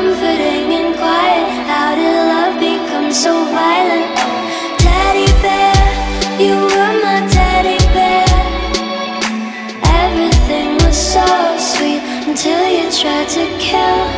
comforting and quiet How did love become so violent? Teddy bear, you were my teddy bear Everything was so sweet until you tried to kill